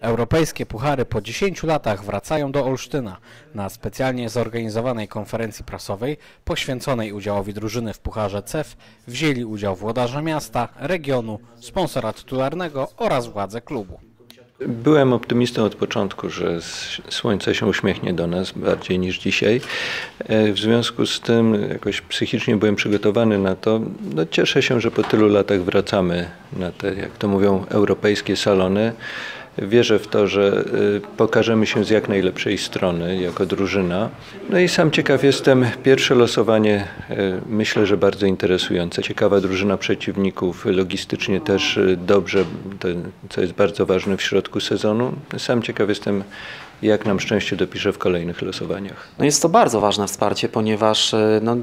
Europejskie puchary po 10 latach wracają do Olsztyna. Na specjalnie zorganizowanej konferencji prasowej poświęconej udziałowi drużyny w Pucharze CEF wzięli udział włodarze miasta, regionu, sponsora tytularnego oraz władze klubu. Byłem optymistą od początku, że słońce się uśmiechnie do nas bardziej niż dzisiaj. E, W związku z tym jakoś psychicznie byłem przygotowany na to. No, cieszę się, że po tylu latach wracamy na te, jak to mówią, europejskie salony. Wierzę w to, że y, pokażemy się z jak najlepszej strony jako drużyna. No i sam ciekaw jestem. Pierwsze losowanie y, myślę, że bardzo interesujące. Ciekawa drużyna przeciwników, logistycznie też y, dobrze, co jest bardzo ważne w środku sezonu. Sam ciekaw jestem, jak nam szczęście dopisze w kolejnych losowaniach. No jest to bardzo ważne wsparcie, ponieważ no,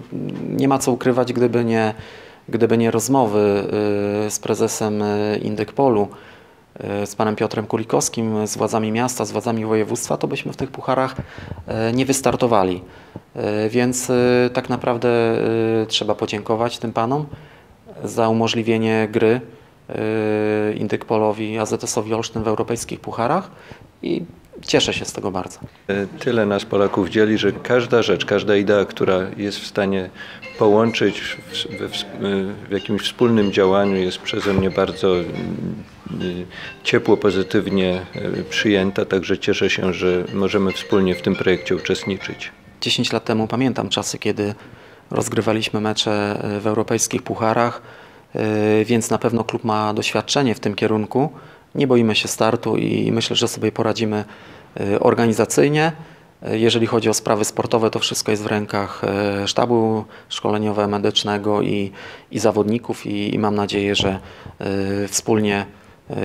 nie ma co ukrywać, gdyby nie, gdyby nie rozmowy z prezesem Indykpolu, z panem Piotrem Kulikowskim, z władzami miasta, z władzami województwa, to byśmy w tych pucharach y, nie wystartowali. Y, Więc tak naprawdę trzeba podziękować tym panom za umożliwienie gry Indykpolowi, AZS-owi Olsztyn w europejskich pucharach i cieszę się z tego bardzo. E, Tyle nas Polaków dzieli, że każda rzecz, każda idea, która jest w stanie połączyć w, we, ws- w jakimś wspólnym działaniu jest przeze mnie bardzo y, ciepło, pozytywnie przyjęta, także cieszę się, że możemy wspólnie w tym projekcie uczestniczyć. 10 lat temu pamiętam czasy, kiedy rozgrywaliśmy mecze e, w europejskich pucharach, e, więc na pewno klub ma doświadczenie w tym kierunku. Nie boimy się startu i myślę, że sobie poradzimy e, organizacyjnie. E, Jeżeli chodzi o sprawy sportowe, to wszystko jest w rękach e, sztabu szkoleniowo-medycznego i, i zawodników i, i mam nadzieję, że wspólnie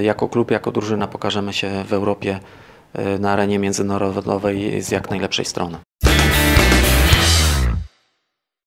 jako klub, jako drużyna pokażemy się w Europie na arenie międzynarodowej z jak najlepszej strony.